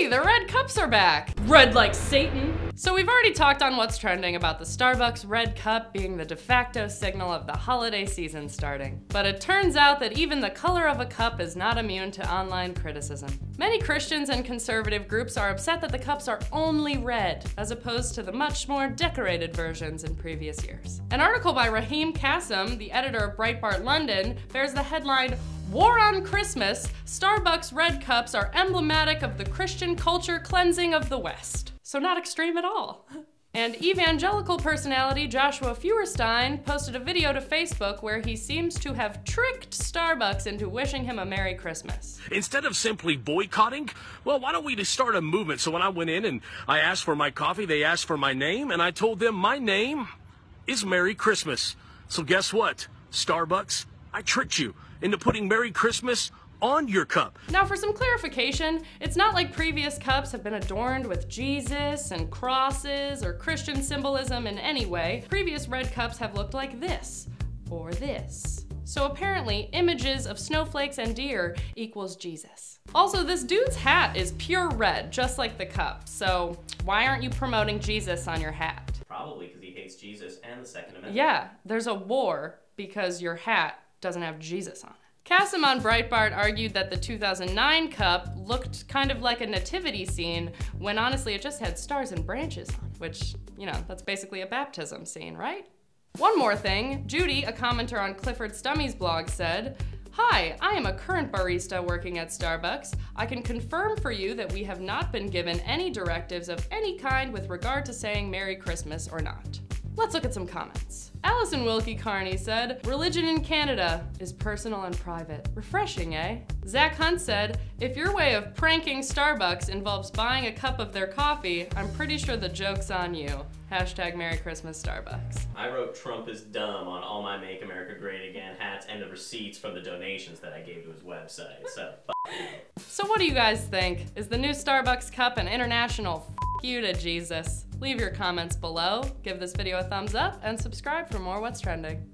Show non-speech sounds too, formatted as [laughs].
Hey, the red cups are back! Red like Satan! So we've already talked on what's trending about the Starbucks red cup being the de facto signal of the holiday season starting. But it turns out that even the color of a cup is not immune to online criticism. Many Christians and conservative groups are upset that the cups are only red, as opposed to the much more decorated versions in previous years. An article by Raheem Kassam, the editor of Breitbart London, bears the headline, War on Christmas, Starbucks red cups are emblematic of the Christian culture cleansing of the West. So not extreme at all. [laughs] And evangelical personality Joshua Feuerstein posted a video to Facebook where he seems to have tricked Starbucks into wishing him a Merry Christmas. Instead of simply boycotting, well, why don't we just start a movement? So when I went in and I asked for my coffee, they asked for my name, and I told them my name is Merry Christmas. So guess what? Starbucks, I tricked you into putting Merry Christmas on your cup. Now for some clarification, it's not like previous cups have been adorned with Jesus and crosses or Christian symbolism in any way. Previous red cups have looked like this, or this. So apparently, images of snowflakes and deer equals Jesus. Also, this dude's hat is pure red, just like the cup. So why aren't you promoting Jesus on your hat? Probably because he hates Jesus and the Second Amendment. Yeah, there's a war because your hat doesn't have Jesus on it. On Breitbart argued that the 2009 cup looked kind of like a nativity scene when honestly it just had stars and branches on it, which, you know, that's basically a baptism scene, right? One more thing, Judy, a commenter on Clifford Stummy's blog said, Hi, I am a current barista working at Starbucks. I can confirm for you that we have not been given any directives of any kind with regard to saying Merry Christmas or not. Let's look at some comments. Allison Wilkie Carney said, Religion in Canada is personal and private. Refreshing, eh? Zach Hunt said, If your way of pranking Starbucks involves buying a cup of their coffee, I'm pretty sure the joke's on you. Hashtag Merry Christmas Starbucks. I wrote Trump is dumb on all my Make America Great Again hats and the receipts from the donations that I gave to his website. So, [laughs] So what do you guys think? Is the new Starbucks cup an international f*** you to Jesus? Leave your comments below, give this video a thumbs up, and subscribe for more What's Trending.